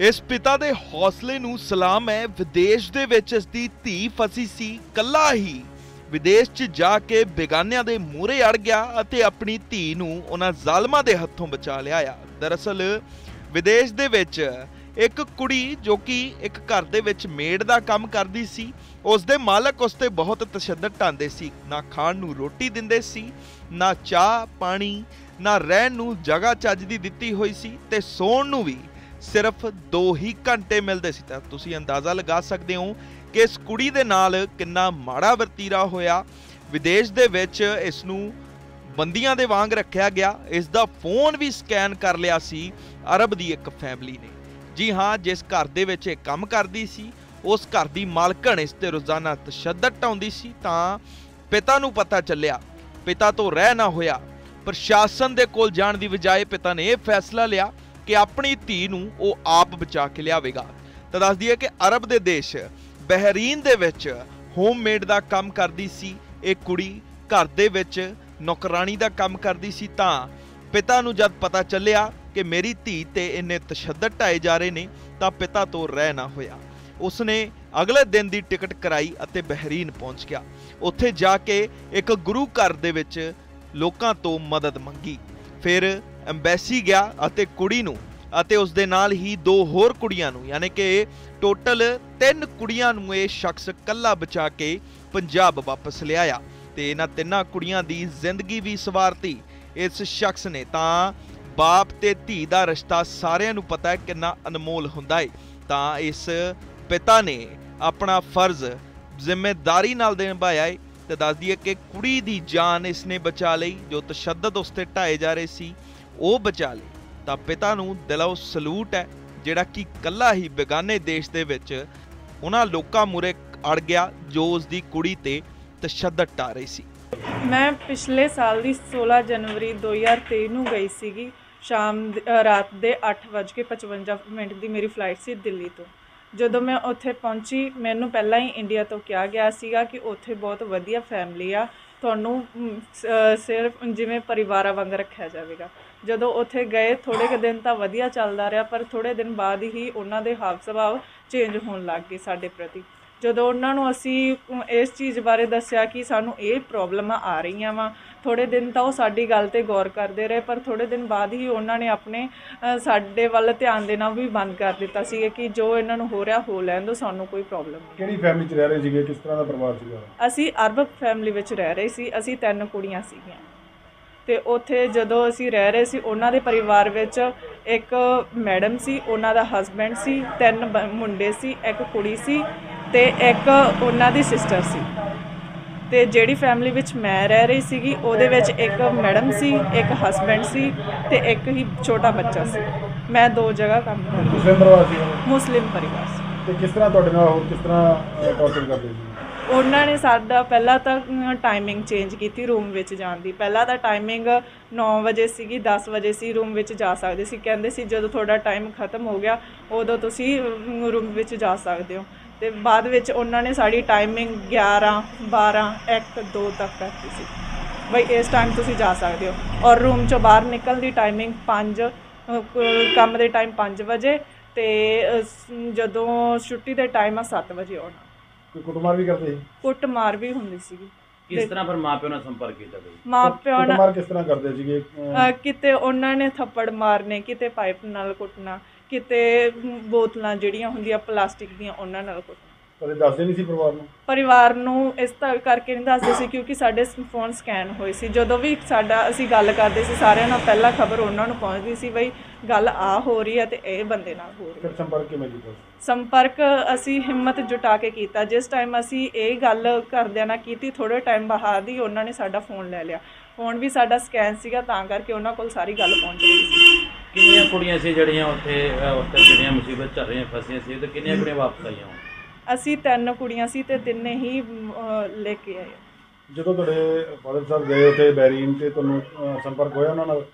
ਇਸ ਪਿਤਾ ਦੇ ਹੌਸਲੇ ਨੂੰ ਸਲਾਮ ਹੈ। ਵਿਦੇਸ਼ ਦੇ ਵਿੱਚ ਇਸ ਦੀ ਧੀ ਫਸੀ ਸੀ, ਕੱਲਾ ਹੀ। ਵਿਦੇਸ਼ 'ਚ ਜਾ ਕੇ ਬੇਗਾਨਿਆਂ ਦੇ ਮੂਹਰੇ ਅੜ ਗਿਆ ਅਤੇ ਆਪਣੀ ਧੀ ਨੂੰ ਉਹਨਾਂ ਜ਼ਾਲਮਾਂ ਦੇ ਹੱਥੋਂ ਬਚਾ ਲਿਆ ਆ। ਦਰਅਸਲ, ਵਿਦੇਸ਼ ਦੇ ਵਿੱਚ ਇੱਕ ਕੁੜੀ ਜੋ ਕਿ ਇੱਕ ਘਰ ਦੇ ਵਿੱਚ ਮੇਡ ਦਾ ਕੰਮ ਕਰਦੀ ਸੀ, ਉਸ ਦੇ ਮਾਲਕ ਉਸ ਤੇ ਬਹੁਤ ਤਸ਼ੱਦਦ ਢਾਉਂਦੇ ਸੀ। ਨਾ ਖਾਣ ਨੂੰ ਰੋਟੀ ਦਿੰਦੇ ਸੀ, ਨਾ ਚਾਹ, ਪਾਣੀ, ਨਾ ਰਹਿਣ ਨੂੰ ਜਗ੍ਹਾ ਚੱਜ ਦੀ ਦਿੱਤੀ ਹੋਈ ਸੀ ਤੇ ਸੌਣ ਨੂੰ ਵੀ ਸਿਰਫ 2 ਹੀ ਘੰਟੇ ਮਿਲਦੇ ਸੀ। ਤਾਂ ਤੁਸੀਂ ਅੰਦਾਜ਼ਾ ਲਗਾ ਸਕਦੇ ਹੋ ਕਿ ਇਸ ਕੁੜੀ ਦੇ ਨਾਲ ਕਿੰਨਾ ਮਾੜਾ ਵਰਤੀਰਾ ਹੋਇਆ। ਵਿਦੇਸ਼ ਦੇ ਵਿੱਚ ਇਸ ਨੂੰ ਬੰਦੀਆਂ ਦੇ ਵਾਂਗ ਰੱਖਿਆ ਗਿਆ। ਇਸ ਦਾ ਫੋਨ ਵੀ ਸਕੈਨ ਕਰ ਲਿਆ ਸੀ ਅਰਬ ਦੀ ਇੱਕ ਫੈਮਿਲੀ ਨੇ। ਜੀ ਹਾਂ, ਜਿਸ ਘਰ ਦੇ ਵਿੱਚ ਇਹ ਕੰਮ ਕਰਦੀ ਸੀ, ਉਸ ਘਰ ਦੀ ਮਾਲਕਣ ਇਸ ਤੇ ਰੋਜ਼ਾਨਾ ਤਸ਼ੱਦਦ ਢਾਉਂਦੀ ਸੀ। ਤਾਂ ਪਿਤਾ ਨੂੰ ਪਤਾ ਚੱਲਿਆ, ਪਿਤਾ ਤੋਂ ਰਹਿ ਨਾ ਹੋਇਆ। ਪ੍ਰਸ਼ਾਸਨ ਦੇ ਕੋਲ ਜਾਣ ਦੀ ਬਜਾਏ ਪਿਤਾ ਨੇ ਇਹ ਫੈਸਲਾ ਲਿਆ ਕਿ ਆਪਣੀ ਧੀ ਨੂੰ ਉਹ ਆਪ ਬਚਾ ਕੇ ਲਿਆਵੇਗਾ। ਤਾਂ ਦੱਸਦੀ ਹੈ ਕਿ ਅਰਬ ਦੇ ਦੇਸ਼ ਬਹਿਰੀਨ ਦੇ ਵਿੱਚ ਹੋਮਮੇਡ ਦਾ ਕੰਮ ਕਰਦੀ ਸੀ, ਇਹ ਕੁੜੀ ਘਰ ਦੇ ਵਿੱਚ ਨੌਕਰਾਨੀ ਦਾ ਕੰਮ ਕਰਦੀ ਸੀ ਤਾਂ ਪਿਤਾ ਨੂੰ ਜਦ ਪਤਾ ਚੱਲਿਆ ਕਿ ਮੇਰੀ ਧੀ ਤੇ ਇੰਨੇ ਤਸ਼ੱਦਦ ਢਾਏ ਜਾ ਰਹੇ ਨੇ, ਤਾਂ ਪਿਤਾ ਤੋਂ ਰਹਿ ਨਾ ਹੋਇਆ। ਉਸਨੇ ਅਗਲੇ ਦਿਨ ਦੀ ਟਿਕਟ ਕਰਾਈ ਅਤੇ ਬਹਿਰੀਨ ਪਹੁੰਚ ਗਿਆ। ਉੱਥੇ ਜਾ ਕੇ ਇੱਕ ਗੁਰੂ ਘਰ ਦੇ ਵਿੱਚ ਲੋਕਾਂ ਤੋਂ ਮਦਦ ਮੰਗੀ। ਫਿਰ ਐਮਬੈਸੀ ਗਿਆ ਅਤੇ ਕੁੜੀ ਨੂੰ ਅਤੇ ਉਸ ਦੇ ਨਾਲ ਹੀ ਦੋ ਹੋਰ ਕੁੜੀਆਂ ਨੂੰ, ਯਾਨੀ ਕਿ ਟੋਟਲ ਤਿੰਨ ਕੁੜੀਆਂ ਨੂੰ ਇਹ ਸ਼ਖਸ ਕੱਲਾ ਬਚਾ ਕੇ ਪੰਜਾਬ ਵਾਪਸ ਲਿਆਇਆ ਤੇ ਇਹਨਾਂ ਤਿੰਨਾਂ ਕੁੜੀਆਂ ਦੀ ਜ਼ਿੰਦਗੀ ਵੀ ਸਵਾਰਤੀ। ਇਸ ਸ਼ਖਸ ਨੇ ਤਾਂ ਬਾਪ ਤੇ ਧੀ ਦਾ ਰਿਸ਼ਤਾ ਸਾਰਿਆਂ ਨੂੰ ਪਤਾ ਹੈ ਕਿੰਨਾ ਅਨਮੋਲ ਹੁੰਦਾ ਹੈ ਤਾਂ ਇਸ ਪਿਤਾ ਨੇ ਆਪਣਾ ਫਰਜ਼ ਜ਼ਿੰਮੇਵਾਰੀ ਨਾਲ ਦੇ ਨਿਭਾਇਆ ਹੈ ਤੇ ਦੱਸਦੀ ਹੈ ਕਿ ਕੁੜੀ ਦੀ ਜਾਨ ਇਸਨੇ ਬਚਾ ਲਈ, ਜੋ ਤਸ਼ੱਦਦ ਉਸ ਤੇ ਢਾਏ ਜਾ ਰਹੇ ਸੀ। ਉਹ ਬਚਾ ਲਈ। ਤਾਂ ਪਿਤਾ ਨੂੰ ਦਿਲੋਂ ਸਲੂਟ ਹੈ, ਜਿਹੜਾ ਕਿ ਕੱਲਾ ਹੀ ਬੇਗਾਨੇ ਦੇਸ਼ ਦੇ ਵਿੱਚ ਉਹਨਾਂ ਲੋਕਾਂ ਮੂਰੇ ਅੜ ਗਿਆ, ਜੋ ਉਸ ਦੀ ਕੁੜੀ ਤੇ ਤਸ਼ੱਦਦ ਢਾ ਰਹੀ ਸੀ। ਮੈਂ ਪਿਛਲੇ ਸਾਲ ਦੀ 16 ਜਨਵਰੀ 2023 ਨੂੰ ਗਈ ਸੀਗੀ। ਸ਼ਾਮ ਦ- ਰਾਤ ਦੇ 8:55 ਮਿੰਟ ਦੀ ਮੇਰੀ ਫਲਾਈਟ ਸੀ ਦਿੱਲੀ ਤੋਂ। ਜਦੋਂ ਮੈਂ ਉੱਥੇ ਪਹੁੰਚੀ, ਮੈਨੂੰ ਪਹਿਲਾਂ ਹੀ ਇੰਡੀਆ ਤੋਂ ਕਿਹਾ ਗਿਆ ਸੀਗਾ ਕਿ ਉੱਥੇ ਬਹੁਤ ਵਧੀਆ ਫੈਮਿਲੀ ਆ। ਤੁਹਾਨੂੰ ਸਿਰਫ ਜਿਵੇਂ ਪਰਿਵਾਰਾਂ ਵਾਂਗ ਰੱਖਿਆ ਜਾਵੇਗਾ। ਜਦੋਂ ਉੱਥੇ ਗਏ ਥੋੜੇ ਕੁ ਦਿਨ ਤਾਂ ਵਧੀਆ ਚੱਲਦਾ ਰਿਹਾ ਪਰ ਥੋੜੇ ਦਿਨ ਬਾਅਦ ਹੀ ਉਹਨਾਂ ਦੇ ਹਾਵ ਸੁਭਾਅ ਚੇਂਜ ਹੋਣ ਲੱਗ ਗਏ ਸਾਡੇ ਪ੍ਰਤੀ। ਜਦੋਂ ਉਹਨਾਂ ਨੂੰ ਅਸੀਂ ਇਸ ਚੀਜ਼ ਬਾਰੇ ਦੱਸਿਆ ਕਿ ਸਾਨੂੰ ਇਹ ਪ੍ਰੋਬਲਮਾਂ ਆ ਰਹੀਆਂ ਵਾ ਥੋੜੇ ਦਿਨ ਤਾਂ ਉਹ ਸਾਡੀ ਗੱਲ ਤੇ ਗੌਰ ਕਰਦੇ ਰਹੇ ਪਰ ਥੋੜੇ ਦਿਨ ਬਾਅਦ ਹੀ ਉਹਨਾਂ ਨੇ ਆਪਣੇ ਸਾਡੇ ਵੱਲ ਧਿਆਨ ਦੇਣਾ ਵੀ ਬੰਦ ਕਰ ਦਿੱਤਾ ਸੀ ਕਿ ਜੋ ਇਹਨਾਂ ਨੂੰ ਹੋ ਰਿਹਾ ਹੋ ਲੈਣ ਦਿਓ ਸਾਨੂੰ ਕੋਈ ਪ੍ਰੋਬਲਮ ਨਹੀਂ। ਕਿਹੜੀ ਫੈਮਿਲੀ 'ਚ ਰਹਿ ਰਹੇ ਸੀਗੇ? ਕਿਸ ਤਰ੍ਹਾਂ ਦਾ ਪਰਿਵਾਰ ਸੀਗਾ? ਅਸੀਂ ਅਰਬ ਫੈਮਿਲੀ ਵਿੱਚ ਰਹਿ ਰਹੇ ਸੀ ਅਸੀਂ ਤਿੰਨ ਕੁੜੀਆਂ ਸੀਗੀਆਂ। ਤੇ ਉੱਥੇ ਜਦੋਂ ਅਸੀਂ ਰਹਿ ਰਹੇ ਸੀ ਉਹਨਾਂ ਦੇ ਪਰਿਵਾਰ ਵਿੱਚ ਇੱਕ ਮੈਡਮ ਸੀ ਉਹਨਾਂ ਦਾ ਹਸਬੈਂਡ ਸੀ ਤਿੰਨ ਮੁੰਡੇ ਸੀ ਇੱਕ ਕੁੜੀ ਸੀ ਤੇ ਇੱਕ ਉਹਨਾਂ ਦੀ ਸਿਸਟਰ ਸੀ। ਤੇ ਜਿਹੜੀ ਫੈਮਿਲੀ ਵਿੱਚ ਮੈਂ ਰਹਿ ਰਹੀ ਸੀਗੀ ਉਹਦੇ ਵਿੱਚ ਇੱਕ ਮੈਡਮ ਸੀ ਇੱਕ ਹਸਬੈਂਡ ਸੀ ਤੇ ਇੱਕ ਹੀ ਛੋਟਾ ਬੱਚਾ ਸੀ। ਮੈਂ ਦੋ ਜਗ੍ਹਾ ਕੰਮ ਕਰਦੀ ਮੁਸਲਿਮ ਪਰਿਵਾਰ ਸੀਗਾ ਮੁਸਲਿਮ ਪਰਿਵਾਰ ਸੀ। ਤੇ ਕਿਸ ਤਰ੍ਹਾਂ ਤੁਹਾਡੇ ਨਾਲ ਹੋਰ ਕਿਸ ਤਰ੍ਹਾਂ ਟੌਰਚਰ ਕਰਦੇ ਸੀ? ਉਹਨਾਂ ਨੇ ਸਾਡਾ ਪਹਿਲਾਂ ਤਾਂ ਟਾਈਮਿੰਗ ਚੇਂਜ ਕੀਤੀ ਰੂਮ ਵਿੱਚ ਜਾਣ ਦੀ। ਪਹਿਲਾਂ ਤਾਂ ਟਾਈਮਿੰਗ 9 ਵਜੇ ਸੀਗੀ 10 ਵਜੇ ਸੀ ਰੂਮ ਵਿੱਚ ਜਾ ਸਕਦੇ ਸੀ। ਕਹਿੰਦੇ ਸੀ, ਜਦੋਂ ਤੁਹਾਡਾ ਟਾਈਮ ਖਤਮ ਹੋ ਗਿਆ, ਉਦੋਂ ਤੁਸੀਂ ਰੂਮ ਵਿੱਚ ਜਾ ਸਕਦੇ ਹੋ। ਤੇ ਬਾਅਦ ਵਿੱਚ ਉਹਨਾਂ ਨੇ ਸਾਡੀ ਟਾਈਮਿੰਗ 11 12 1 2 ਤੱਕ ਕਰਤੀ ਸੀ। ਬਈ, ਇਸ ਟਾਈਮ ਤੁਸੀਂ ਜਾ ਸਕਦੇ ਹੋ। ਔਰ ਰੂਮ ਚੋਂ ਬਾਹਰ ਨਿਕਲਣ ਦੀ ਟਾਈਮਿੰਗ 5 ਕੰਮ ਦੇ ਟਾਈਮ 5 ਵਜੇ ਤੇ ਜਦੋਂ ਛੁੱਟੀ ਦੇ ਟਾਈਮ ਆ 7 ਵਜੇ ਆਉਣਾ। ਕੋਈ ਕੁੱਟਮਾਰ ਵੀ ਕਰਦੇ ਸੀ? ਕੁੱਟ ਮਾਰ ਵੀ ਹੁੰਦੀ ਸੀਗੀ। ਕਿਸ ਤਰ੍ਹਾਂ ਫਿਰ ਮਾਪਿਆਂ ਨਾਲ ਸੰਪਰਕ ਕੀਤਾ ਬਈ ਮਾਂ ਪਿਓ ਨਾਲ ਕੁੱਟਮਾਰ ਕਿਸ ਤਰ੍ਹਾਂ ਕਰਦੇ ਸੀਗੇ? ਅਹ, ਅਹ ਕਿਤੇ ਉਹਨਾਂ ਨੇ ਥੱਪੜ ਮਾਰਨੇ ਕਿਤੇ ਪਾਈਪ ਨਾਲ ਕੁੱਟਣਾ ਕਿਤੇ ਬੋਤਲਾਂ ਜਿਹੜੀਆਂ ਹੁੰਦੀਆਂ ਪਲਾਸਟਿਕ ਦੀਆਂ ਉਹਨਾਂ ਨਾਲ ਕੁੱਟਣਾ। ਕਦੇ ਦੱਸਦੇ ਨਹੀਂ ਸੀ ਪਰਿਵਾਰ ਨੂੰ? ਪਰਿਵਾਰ ਨੂੰ ਇਸ ਤਰ੍ਹਾਂ ਕਰਕੇ ਨਹੀਂ ਦੱਸਦੇ ਸੀ ਕਿਉਂਕਿ ਸਾਡੇ ਫੋਨ ਸਕੈਨ ਹੋਏ ਸੀ। ਜਦੋਂ ਵੀ ਸਾਡਾ ਅਸੀਂ ਗੱਲ ਕਰਦੇ ਸੀ ਸਾਰਿਆਂ ਨਾਲ ਪਹਿਲਾਂ ਖਬਰ ਉਹਨਾਂ ਨੂੰ ਪਹੁੰਚਦੀ ਸੀ ਬਈ ਗੱਲ ਆ ਹੋ ਰਹੀ ਹੈ ਤੇ ਇਹ ਬੰਦੇ ਨਾਲ ਹੋ ਰਹੀ ਹੈ। ਫਿਰ ਸੰਪਰਕ ਕਿਵੇਂ ਕੀਤਾ ਸੰਪਰਕ ਅਸੀਂ ਹਿੰਮਤ ਜੁਟਾ ਕੇ ਕੀਤਾ। ਜਿਸ ਟਾਈਮ ਅਸੀਂ ਇਹ ਗੱਲ ਘਰਦਿਆਂ ਨਾਲ ਕੀਤੀ ਥੋੜੇ ਟਾਈਮ ਬਾਅਦ ਹੀ ਉਹਨਾਂ ਨੇ ਸਾਡਾ ਫੋਨ ਲੈ ਲਿਆ। ਫੋਨ ਵੀ ਸਾਡਾ ਸਕੈਨ ਸੀਗਾ ਤਾਂ ਕਰਕੇ ਉਹਨਾਂ ਕੋਲ ਸਾਰੀ ਗੱਲ ਪਹੁੰਚ ਗਈ ਸੀ। ਕਿੰਨੀਆਂ ਕੁੜੀਆਂ ਸੀ ਜਿਹੜੀਆਂ ਉੱਥੇ ਉੱਥੇ ਜਿਹੜੀਆਂ ਮੁਸੀਬਤ ਚੱਲ ਰਹੀਆਂ ਫਸੀਆਂ ਸੀ ਤੇ ਕਿੰਨੀਆਂ ਕੁੜੀਆਂ ਵਾਪਸ ਆਈਆਂ? ਅਸੀਂ ਤਿੰਨ ਕੁੜੀਆਂ ਸੀ ਤੇ ਤਿੰਨੇ ਹੀ ਅਹ, ਲੈ ਕੇ ਆਏ। ਜਦੋਂ ਤੁਹਾਡੇ ਫਾਦਰ ਸਾਹਿਬ ਗਏ ਉੱਥੇ ਬੈਰੀਨ ਤੇ ਤੁਹਾਨੂੰ ਅਹ, ਸੰਪਰਕ ਹੋਇਆ ਉਹਨਾਂ ਨਾਲ?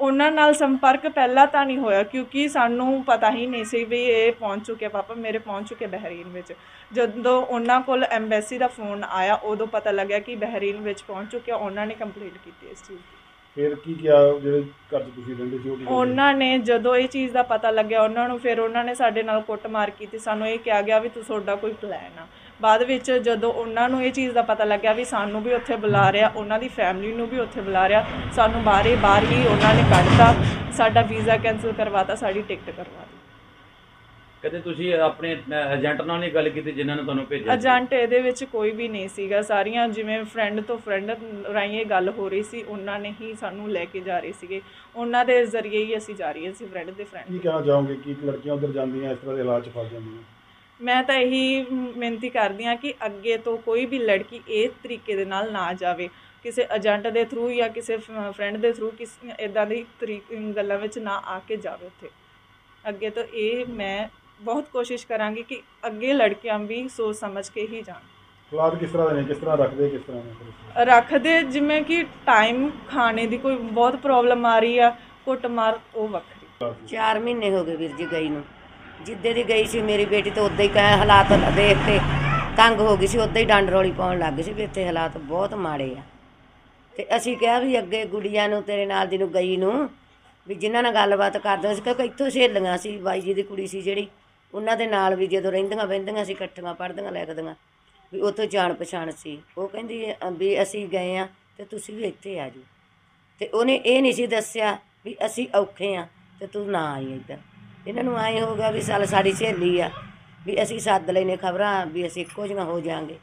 ਉਹਨਾਂ ਨਾਲ ਸੰਪਰਕ ਪਹਿਲਾਂ ਤਾਂ ਨਹੀਂ ਹੋਇਆ ਕਿਉਂਕਿ ਸਾਨੂੰ ਪਤਾ ਹੀ ਨਹੀਂ ਸੀ ਵੀ ਇਹ ਪਹੁੰਚ ਚੁੱਕੇ ਪਾਪਾ ਮੇਰੇ ਪਹੁੰਚ ਚੁੱਕੇ ਬਹਿਰੀਨ ਵਿੱਚ। ਜਦੋਂ ਉਹਨਾਂ ਕੋਲ ਐਮਬੈਸੀ ਦਾ ਫੋਨ ਆਇਆ ਉਦੋਂ ਪਤਾ ਲੱਗਿਆ ਕਿ ਬਹਿਰੀਨ ਵਿੱਚ ਪਹੁੰਚ ਚੁੱਕਿਆ ਉਹਨਾਂ ਨੇ ਕੰਪਲੀਟ ਕੀਤੀ ਇਸ ਚੀਜ਼ ਦੀ। ਫਿਰ ਕੀ ਕਿਹਾ, ਜਿਹੜੇ ਘਰ 'ਚ ਤੁਸੀਂ ਰਹਿੰਦੇ ਸੀ, ਉਹ ਕੀ ਕਹਿੰਦੇ? ਉਹਨਾਂ ਨੇ ਜਦੋਂ ਇਹ ਚੀਜ਼ ਦਾ ਪਤਾ ਲੱਗਿਆ, ਉਹਨਾਂ ਨੂੰ ਫਿਰ ਉਹਨਾਂ ਨੇ ਸਾਡੇ ਨਾਲ ਕੁੱਟਮਾਰ ਕੀਤੀ। ਸਾਨੂੰ ਇਹ ਕਿਹਾ ਗਿਆ ਵੀ ਤੂੰ ਤੁਹਾਡਾ ਕੋਈ ਪਲਾਨ ਆ। ਬਾਅਦ ਵਿੱਚ ਜਦੋਂ ਉਹਨਾਂ ਨੂੰ ਇਹ ਚੀਜ਼ ਦਾ ਪਤਾ ਲੱਗਿਆ ਵੀ ਸਾਨੂੰ ਵੀ ਉੱਥੇ ਬੁਲਾ ਰਿਹਾ, ਉਹਨਾਂ ਦੀ ਫੈਮਿਲੀ ਨੂੰ ਵੀ ਉੱਥੇ ਬੁਲਾ ਰਿਹਾ, ਸਾਨੂੰ ਬਾਹਰੇ ਬਾਹਰ ਹੀ ਉਹਨਾਂ ਨੇ ਕੱਢਤਾ। ਸਾਡਾ ਵੀਜ਼ਾ ਕੈਨਸਲ ਕਰਵਾਤਾ, ਸਾਡੀ ਟਿਕਟ ਕਰਵਾ ਦਿੱਤੀ ਕਦੇ ਤੁਸੀਂ ਆਪਣੇ ਏਜੰਟ ਨਾਲ ਨਹੀਂ ਗੱਲ ਕੀਤੀ ਜਿਨ੍ਹਾਂ ਨੇ ਤੁਹਾਨੂੰ ਭੇਜਿਆ? ਏਜੰਟ ਇਹਦੇ ਵਿੱਚ ਕੋਈ ਵੀ ਨਹੀਂ ਸੀਗਾ। ਸਾਰੀਆਂ ਜਿਵੇਂ ਫਰੈਂਡ ਤੋਂ ਫਰੈਂਡ ਰਾਹੀਂ ਇਹ ਗੱਲ ਹੋ ਰਹੀ ਸੀ ਉਹਨਾਂ ਨੇ ਹੀ ਸਾਨੂੰ ਲੈ ਕੇ ਜਾ ਰਹੇ ਸੀਗੇ। ਉਹਨਾਂ ਦੇ ਜ਼ਰੀਏ ਹੀ ਅਸੀਂ ਜਾ ਰਹੇ ਸੀ ਫਰੈਂਡ ਦੇ ਫਰੈਂਡ ਕੀ ਕਹਿਣਾ ਚਾਹੋਗੇ? ਕਿ ਲੜਕੀਆਂ ਉਧਰ ਜਾਂਦੀਆਂ ਇਸ ਤਰ੍ਹਾਂ ਦੇ 'ਚ ਫਸ ਜਾਂਦੀਆਂ? ਮੈਂ ਤਾਂ ਇਹੀ ਬੇਨਤੀ ਕਰਦੀ ਹਾਂ ਕਿ ਅੱਗੇ ਤੋਂ ਕੋਈ ਵੀ ਲੜਕੀ ਇਸ ਤਰੀਕੇ ਦੇ ਨਾਲ ਨਾ ਜਾਵੇ। ਕਿਸੇ ਏਜੰਟ ਦੇ ਥਰੂ ਜਾਂ ਕਿਸੇ ਫਰੈਂਡ ਦੇ ਥਰੂ ਕਿਸ ਇਦਾਂ ਦੀ ਤਰੀਕ ਗੱਲਾਂ ਵਿੱਚ ਨਾ ਆ ਕੇ ਜਾਵੇ ਉੱਥੇ। ਅੱਗੇ ਤੋਂ ਇਹ ਮੈਂ ਬਹੁਤ ਕੋਸ਼ਿਸ਼ ਕਰਾਂਗੀ ਕਿ ਅੱਗੇ ਲੜਕੀਆਂ ਵੀ ਸੋਚ ਸਮਝ ਕੇ ਹੀ ਜਾਣ। ਹਾਲਾਤ ਕਿਸ ਤਰ੍ਹਾਂ ਦੇ ਨੇ? ਕਿਸ ਤਰ੍ਹਾਂ ਰੱਖਦੇ ਕਿਸ ਤਰ੍ਹਾਂ ਨੇ? ਰੱਖਦੇ ਜਿਵੇਂ ਕਿ ਟਾਈਮ ਖਾਣੇ ਦੀ ਕੋਈ ਬਹੁਤ ਪ੍ਰੋਬਲਮ ਆ ਰਹੀ ਆ ਕੁੱਟਮਾਰ ਉਹ ਵੱਖਰੀ। 4 ਮਹੀਨੇ ਹੋ ਗਏ ਵੀਰ ਜੀ ਗਈ ਨੂੰ। ਜਿੱਦੇ ਦੀ ਗਈ ਸੀ ਮੇਰੀ ਬੇਟੀ ਤਾਂ ਉਦਾਂ ਹੀ ਕਹੇ ਹਾਲਾਤ ਦੇਖ ਕੇ ਤੰਗ ਹੋ ਗਈ ਸੀ ਉਦਾਂ ਹੀ ਡੰਡ ਰੋਲੀ ਪਾਉਣ ਲੱਗ ਗਈ ਸੀ ਵੀ ਇੱਥੇ ਹਾਲਾਤ ਬਹੁਤ ਮਾੜੇ ਆ। ਤੇ ਅਸੀਂ ਕਿਹਾ ਵੀ ਅੱਗੇ ਗੁੜੀਆਂ ਨੂੰ ਤੇਰੇ ਨਾਲ ਦੀ ਨੂੰ ਗਈ ਨੂੰ ਵੀ ਜਿਨ੍ਹਾਂ ਨਾਲ ਗੱਲਬਾਤ ਕਰਦੇ ਸੀ ਕਿਉਂਕਿ ਇੱਥੋਂ ਸਹੇਲੀਆਂ ਸੀ ਬਾਈ ਜੀ ਦੀ ਕੁੜੀ ਸੀ ਜਿਹੜੀ। ਉਹਨਾਂ ਦੇ ਨਾਲ ਵੀ ਜਦੋਂ ਰਹਿੰਦੀਆਂ ਬਹਿੰਦੀਆਂ ਸੀ, ਇਕੱਠੀਆਂ ਪੜ੍ਹਦੀਆਂ, ਲਿਖਦੀਆਂ, ਵੀ ਉੱਥੋਂ ਜਾਣ ਪਛਾਣ ਸੀ। ਉਹ ਕਹਿੰਦੀ ਵੀ ਅਸੀਂ ਗਏ ਆ ਤੇ ਤੁਸੀਂ ਵੀ ਇੱਥੇ ਆ ਜਾਓ। ਤੇ ਉਹਨੇ ਇਹ ਨਹੀਂ ਸੀ ਦੱਸਿਆ ਵੀ ਅਸੀਂ ਔਖੇ ਆ ਤੇ ਤੂੰ ਨਾ ਆਈ ਇੱਧਰ। ਇਹਨਾਂ ਨੂੰ ਆਏ ਹੋਗਾ ਵੀ ਸਾਲ ਸਾਡੀ ਸਹੇਲੀ ਆ, ਵੀ ਅਸੀਂ ਸੱਦ ਲੈਨੇ ਖਬਰਾਂ ਵੀ ਅਸੀਂ ਇੱਕੋ ਜਿਹੀਆਂ ਹੋ ਜਾਾਂਗੇ।